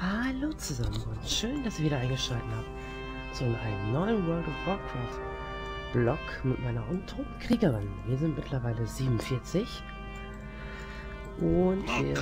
Hallo zusammen und schön, dass ihr wieder eingeschaltet habt zu einem neuen World of Warcraft Blog mit meiner untoten Kriegerin. Wir sind mittlerweile 47 und wir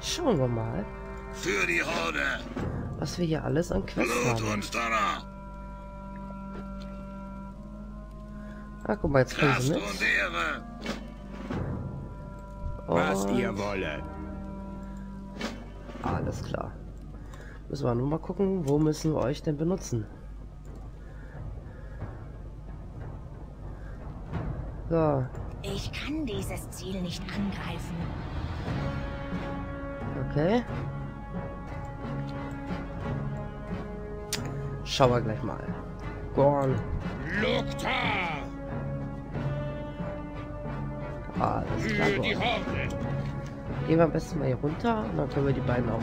schauen wir mal, für die Horde. was wir hier alles an Quests Blut haben. und. Ah, guck mal, jetzt kommen sie und mit. Ehre. Was Und- ihr wolle. Alles klar. Müssen wir nur mal gucken, wo müssen wir euch denn benutzen. So, Ich kann dieses Ziel nicht angreifen. okay. Schauen wir gleich mal. Gorn. Lukta. Alles klar, Gorn. Gehen wir am besten mal hier runter und dann können wir die beiden auch,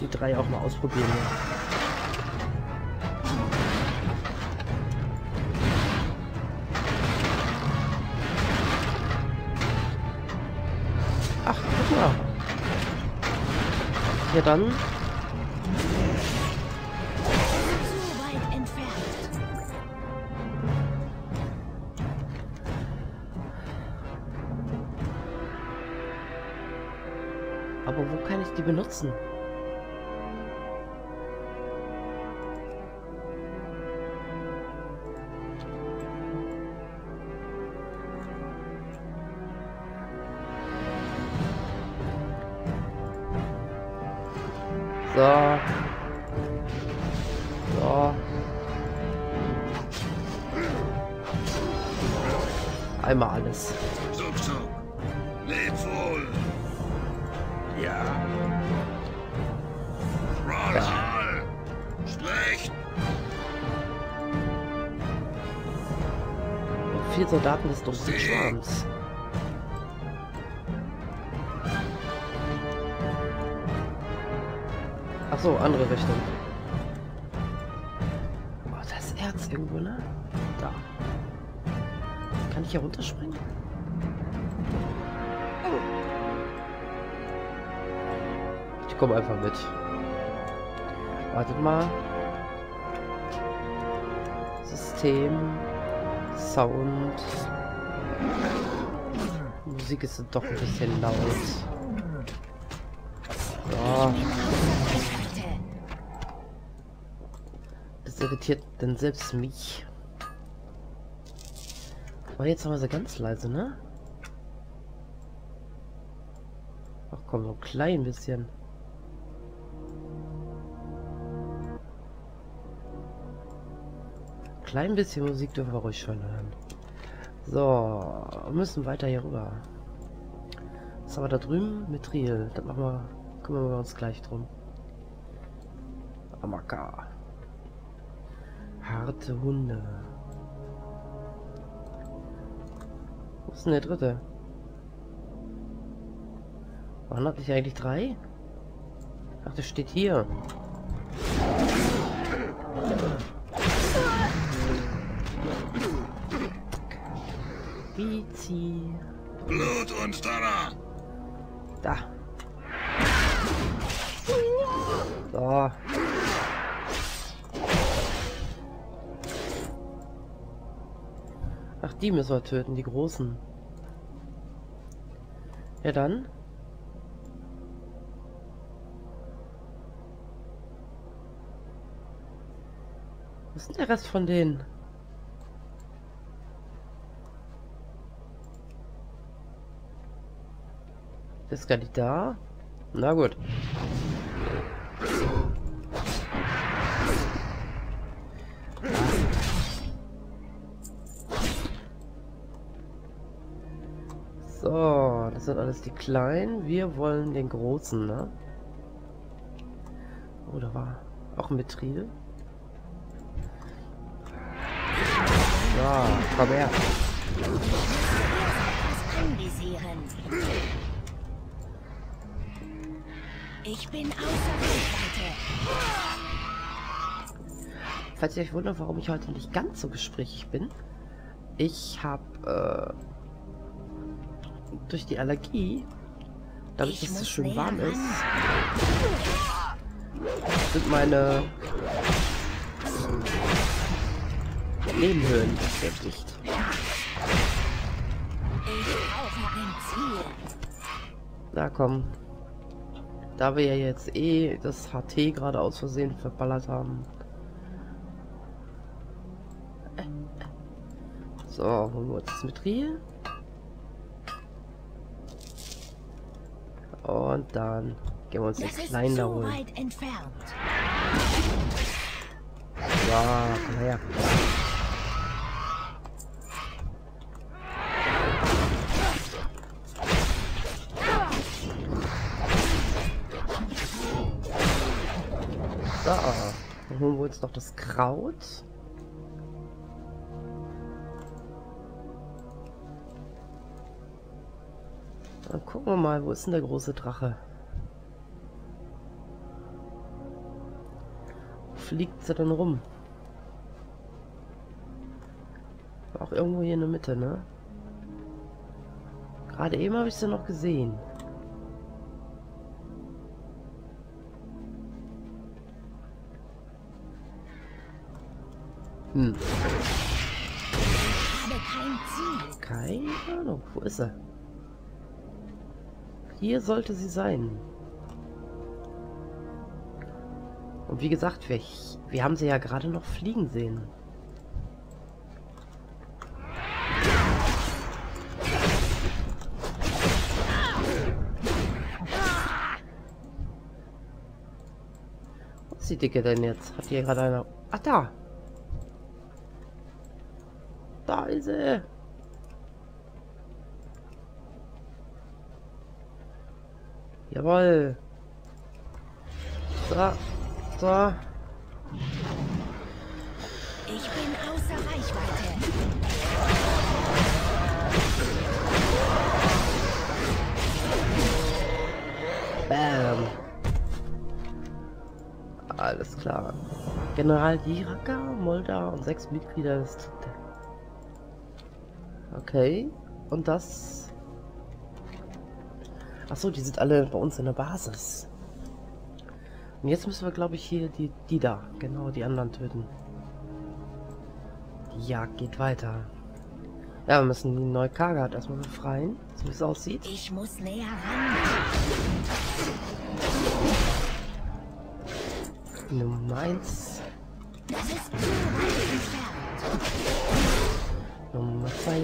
die drei auch mal ausprobieren. Ja. Ach, guck mal. Ja dann, aber wo kann ich die benutzen? Vier Soldaten des dunklen. Ach so, andere Richtung. Oh, da ist Erz irgendwo, ne? Da. Kann ich hier runterspringen? Ich komme einfach mit. Wartet mal. System. Sound. Musik ist doch ein bisschen laut. Seite. das irritiert denn selbst mich. Aber jetzt haben wir sie ganz leise, ne? Ach komm, so ein klein bisschen. Klein bisschen Musik dürfen wir ruhig schon hören. So, müssen weiter hier rüber. Was haben wir da drüben? Mithril. Das machen wir, kümmern wir uns gleich drum. Amaka. Harte Hunde. Wo ist denn der dritte? Wann hatte ich eigentlich drei? Ach, der steht hier. Bizi. Blut und Donner. Da. So. Ach, die müssen wir töten, die großen. Ja dann. Wo ist denn der Rest von denen? Ist gar nicht da. Na gut. So, das sind alles die kleinen. Wir wollen den großen, ne? Oh, da war auch ein Betrieb. So, komm her. Ich bin außer Reichweite. Falls ihr euch wundert, warum ich heute nicht ganz so gesprächig bin, ich habe äh, durch die Allergie, dadurch, Ich dass es muss schön warm ran. ist, sind meine Nebenhöhlen beschäftigt. Ich brauche ein Ziel. Na komm. Da wir ja jetzt eh das HT gerade aus Versehen verballert haben. So, holen wir uns das Mithril. Und dann gehen wir uns den Das ist kleinen da holen. So, komm her. So, dann holen wir uns noch das Kraut. Dann gucken wir mal, wo ist denn der große Drache? Fliegt sie denn rum? Auch irgendwo hier in der Mitte, ne? Gerade eben habe ich sie noch gesehen. Hm, keine Ahnung. Wo ist er? Hier sollte sie sein. Und wie gesagt, wir, wir haben sie ja gerade noch fliegen sehen. Was ist die Dicke denn jetzt? Hat hier gerade einer... Ach, da! Da ist sie! Jawoll! Da! Da! Ich bin außer Reichweite. Bam! Alles klar. General Jiraka, Moldau und sechs Mitglieder des... Okay. Und das... Achso, die sind alle bei uns in der Basis. Und jetzt müssen wir, glaube ich, hier die, die da, genau, die anderen töten. Die Jagd geht weiter. Ja, wir müssen die neue Kargat erstmal befreien, so wie es aussieht. Ich muss näher ran. Nummer 1, Das ist. Nummer 2,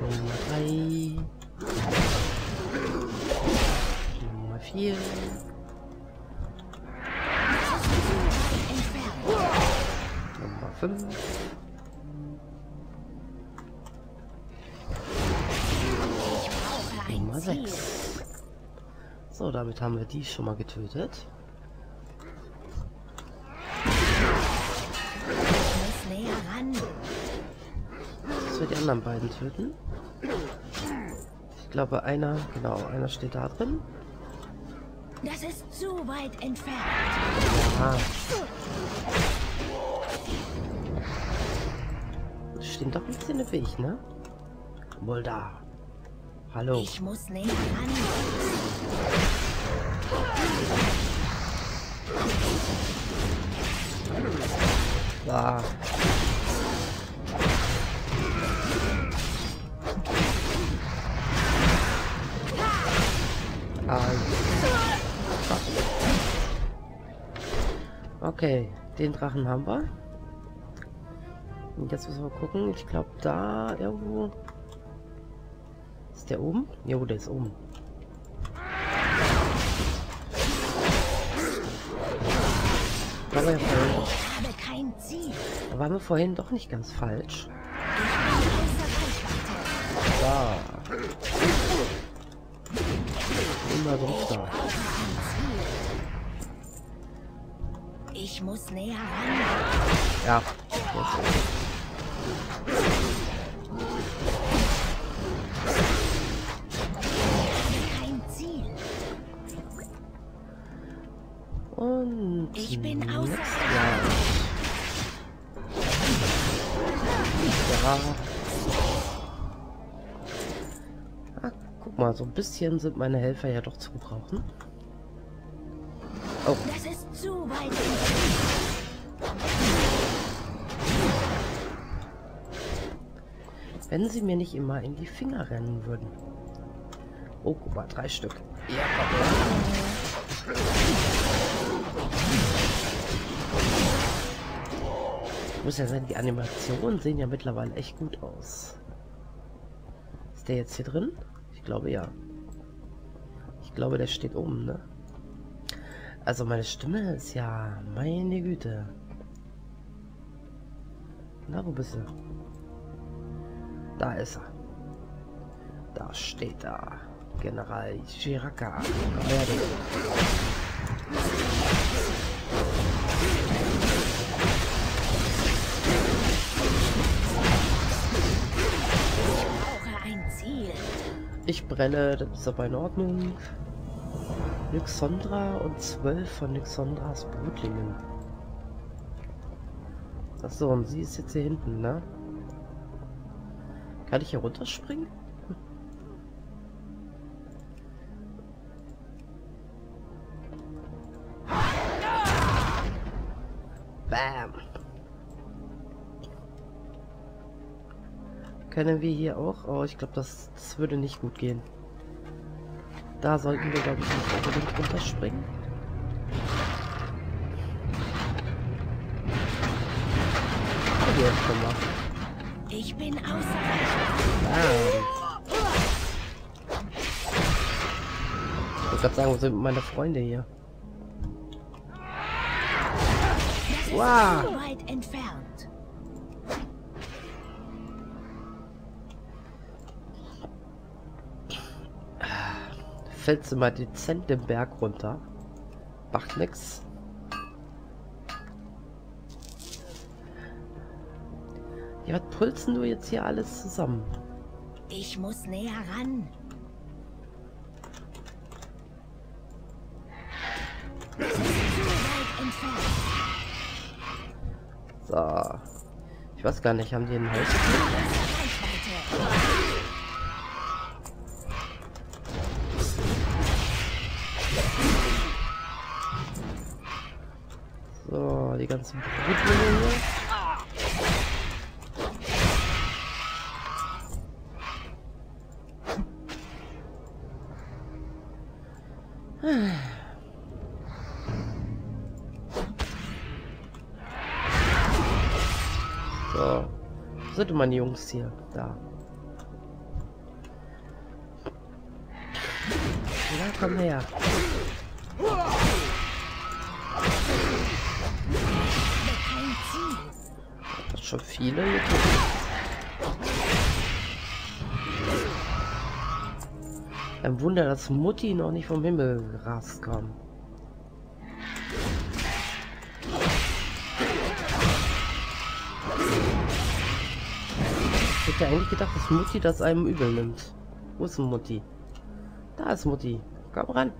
Nummer 3, Nummer 4, Entfernt. Nummer 5, Ich brauche ein Nummer Ziel. 6. So, damit haben wir die schon mal getötet. Die anderen beiden töten. Ich glaube, einer, genau, einer steht da drin. Das ist zu weit entfernt. Ah. Stehen doch ein bisschen im Weg, ne? Wohl da. Hallo. Ich muss näher ran. Ah. Okay, den Drachen haben wir. Und jetzt müssen wir gucken. Ich glaube, da irgendwo. Ist der oben? Jo, der ist oben. Da war, ja vorhin, da waren wir vorhin doch nicht ganz falsch. Außer Reichweite. Da. Ich muss näher ran. Ja. Kein Ziel. Und. Ich bin außer Ja. Ja. Guck mal, so ein bisschen sind meine Helfer ja doch zu gebrauchen. Oh, Das ist zu weit wenn sie mir nicht immer in die Finger rennen würden. Oh, guck mal, drei Stück. Ja, komm. Ich muss ja sagen, die Animationen sehen ja mittlerweile echt gut aus. Ist der jetzt hier drin? Glaube ja. Ich glaube, der steht oben, ne? Also meine Stimme ist ja... Meine Güte. Na, wo bist du? Da ist er. Da steht er. General Shiraka. Komm her, Ich brenne, das ist aber in Ordnung. Nyxondra und zwölf von Nyxondras Brutlingen. Achso, und sie ist jetzt hier hinten, ne? Kann ich hier runterspringen? Bam! Können wir hier auch? Oh, ich glaube, das, das würde nicht gut gehen. Da sollten wir, glaube ich, nicht unbedingt runterspringen. Hier schon mal. Ich bin ausreichend. Bam. Ich gerade sagen, wo sind meine Freunde hier? Wow. Fällst du mal dezent den Berg runter. Macht nix. Ja, was pulsen du jetzt hier alles zusammen? Ich muss näher ran. So. Ich weiß gar nicht, haben die ein Haus? Die ganzen Brutlinge hier. So. Denn meine Jungs hier? Da. Ja, komm her. Schon viele hier Ein Wunder, dass Mutti noch nicht vom Himmel gerast kam. Ich hätte eigentlich gedacht, dass Mutti das einem übel nimmt. Wo ist Mutti? Da ist Mutti. Komm ran.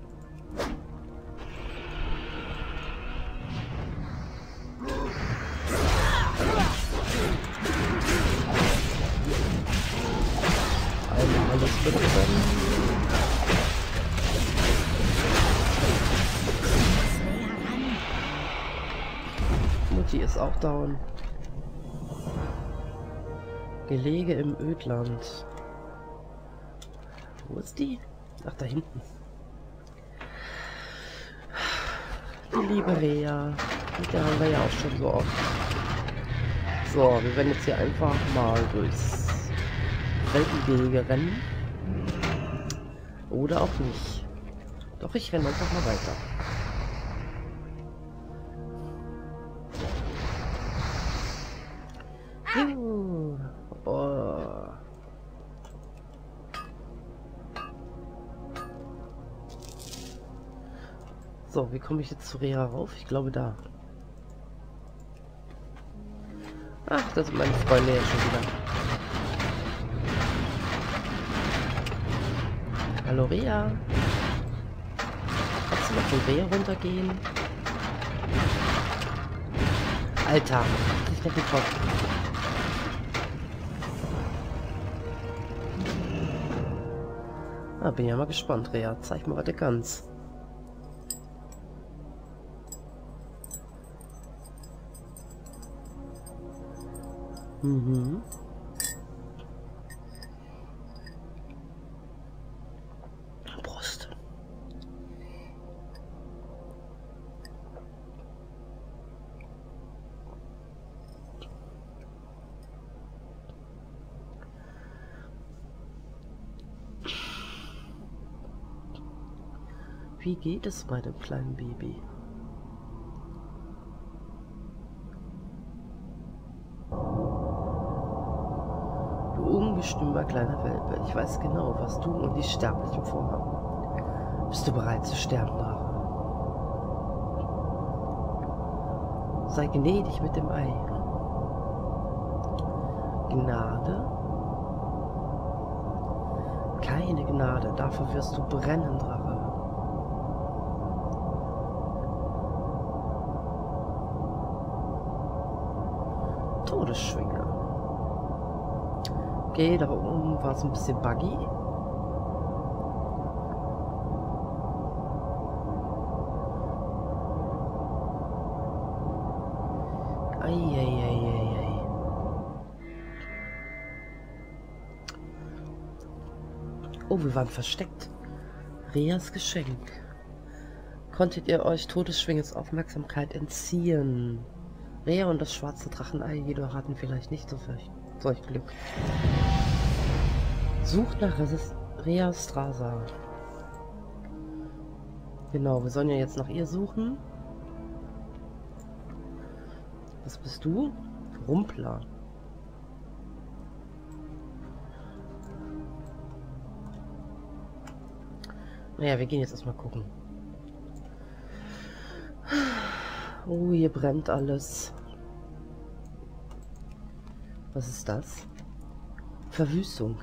Mutti ist auch down. Gelege im Ödland. Wo ist die? Ach, da hinten. Die liebe Rea. Mit der haben wir ja auch schon so oft. So, wir werden jetzt hier einfach mal durchs Weltengehege rennen. Oder auch nicht. Doch, ich renne einfach mal weiter. So, wie komme ich jetzt zu Rea rauf? Ich glaube da. Ach, das sind meine Freunde ja schon wieder. Hallo Rea. Kannst du mal von Rea runtergehen? Alter, ich noch getroffen. Ah, bin ja mal gespannt, Rea. Zeig mal, was du kannst. Mhm. Wie geht es bei dem kleinen Baby? Du ungestümer kleiner Welpe, ich weiß genau, was du und die Sterblichen vorhaben. Bist du bereit zu sterben, Drache? Sei gnädig mit dem Ei. Gnade? Keine Gnade, dafür wirst du brennen, Drache. Todesschwinge. Okay, da oben war es ein bisschen buggy. Eieieiei. Oh, wir waren versteckt. Reas Geschenk. Konntet ihr euch Todesschwinges Aufmerksamkeit entziehen? Rea und das schwarze Drachenei jedoch hatten vielleicht nicht so solch, solch Glück. Sucht nach Resist Rea Strasa. Genau, wir sollen ja jetzt nach ihr suchen. Was bist du? Rumpler. Naja, wir gehen jetzt erstmal gucken. Oh, hier brennt alles. Was ist das? Verwüstung.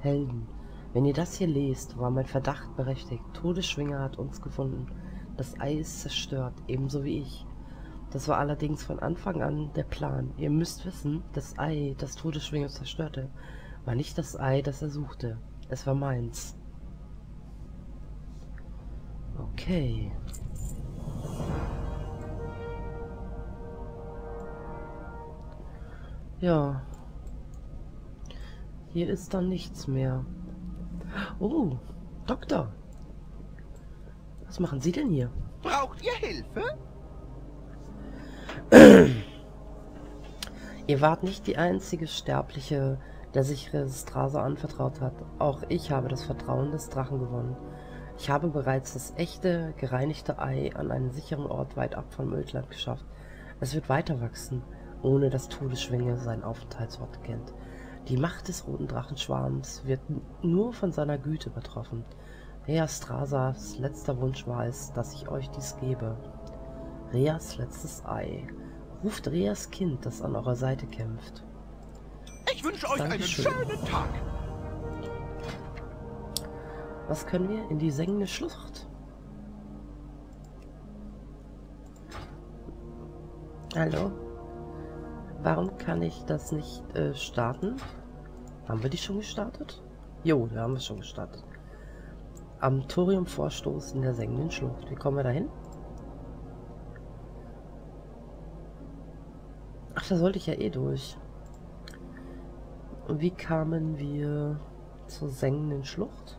Helden. Wenn ihr das hier lest, war mein Verdacht berechtigt. Todesschwinger hat uns gefunden. Das Ei ist zerstört, ebenso wie ich. Das war allerdings von Anfang an der Plan. Ihr müsst wissen, das Ei, das Todesschwinger zerstörte, war nicht das Ei, das er suchte. Es war meins. Okay. Ja. Hier ist dann nichts mehr. Oh, Doktor. Was machen Sie denn hier? Braucht ihr Hilfe? Ihr wart nicht die einzige Sterbliche, der sich Registrase anvertraut hat. Auch ich habe das Vertrauen des Drachen gewonnen. Ich habe bereits das echte, gereinigte Ei an einen sicheren Ort weit ab vom Ödland geschafft. Es wird weiter wachsen, ohne dass Todesschwinge seinen Aufenthaltsort kennt. Die Macht des roten Drachenschwarms wird nur von seiner Güte betroffen. Rea Strasas letzter Wunsch war es, dass ich euch dies gebe. Reas letztes Ei. Ruft Reas Kind, das an eurer Seite kämpft. Ich wünsche euch Dankeschön. einen schönen Tag. Was können wir in die sengende Schlucht? Hallo? Warum kann ich das nicht äh, starten? Haben wir die schon gestartet? Jo, da haben wir schon gestartet. Am Thoriumvorstoß in der sengenden Schlucht. Wie kommen wir da hin? Ach, da sollte ich ja eh durch. Und wie kamen wir zur sengenden Schlucht?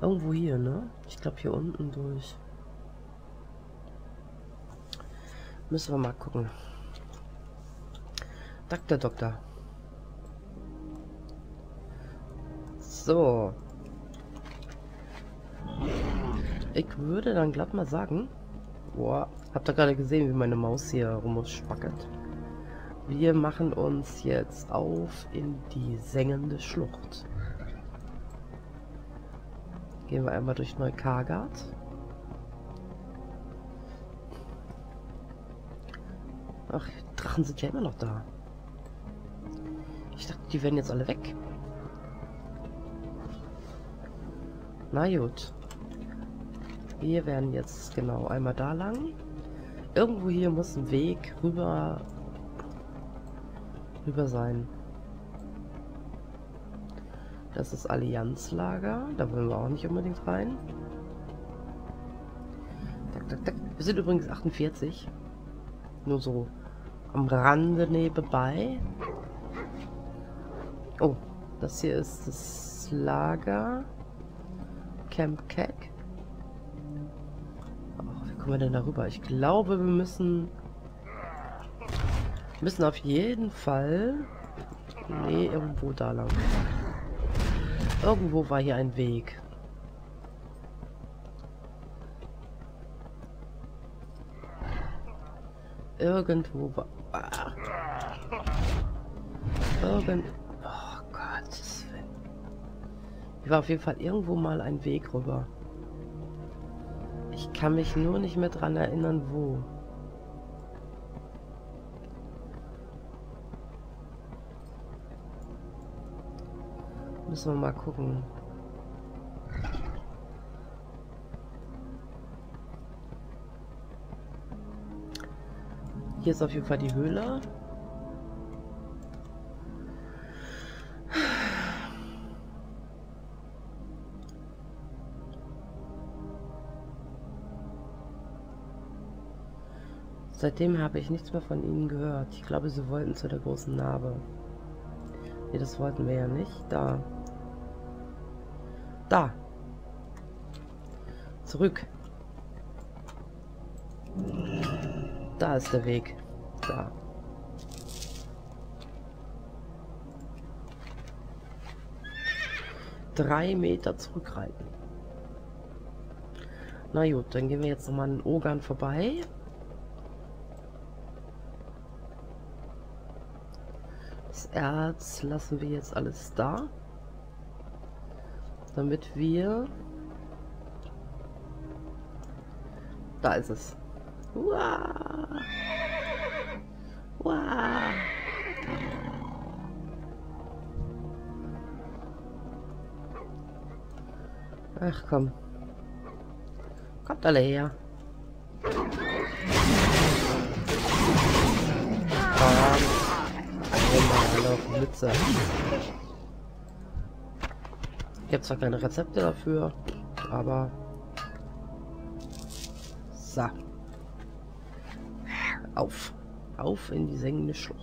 Irgendwo hier, ne? Ich glaube hier unten durch. Müssen wir mal gucken. Doktor, Doktor. So. Ich würde dann glatt mal sagen. Boah, habt ihr gerade gesehen, wie meine Maus hier rumspackelt? Wir machen uns jetzt auf in die sengende Schlucht. Gehen wir einmal durch Neukargard. Ach, Drachen sind ja immer noch da. Ich dachte, die werden jetzt alle weg. Na gut. Wir werden jetzt genau einmal da lang. Irgendwo hier muss ein Weg rüber rüber sein. Das ist Allianzlager. Da wollen wir auch nicht unbedingt rein. Wir sind übrigens 48. Nur so am Rande nebenbei. Oh, das hier ist das Lager. Camp Keck. Oh, wie kommen wir denn darüber? Ich glaube, wir müssen... Müssen auf jeden Fall... Nee, irgendwo da lang. Irgendwo war hier ein Weg. Irgendwo war... Ah. Irgend... Oh Gott. Hier war auf jeden Fall irgendwo mal ein Weg rüber. Ich kann mich nur nicht mehr dran erinnern, wo. Müssen wir mal gucken. Hier ist auf jeden Fall die Höhle. Seitdem habe ich nichts mehr von ihnen gehört. Ich glaube, sie wollten zu der großen Narbe. Ne, das wollten wir ja nicht. Da. Da. Zurück. Da ist der Weg. Da. Drei Meter zurückreiten. Na gut, dann gehen wir jetzt nochmal an den Ogern vorbei. Erz lassen wir jetzt alles da. Damit wir... Da ist es. Uah. Uah. Ach komm. Kommt alle her. Ah. Alle auf Blitze. Ich habe zwar keine Rezepte dafür, aber... So. Auf. Auf in die sengende Schlucht.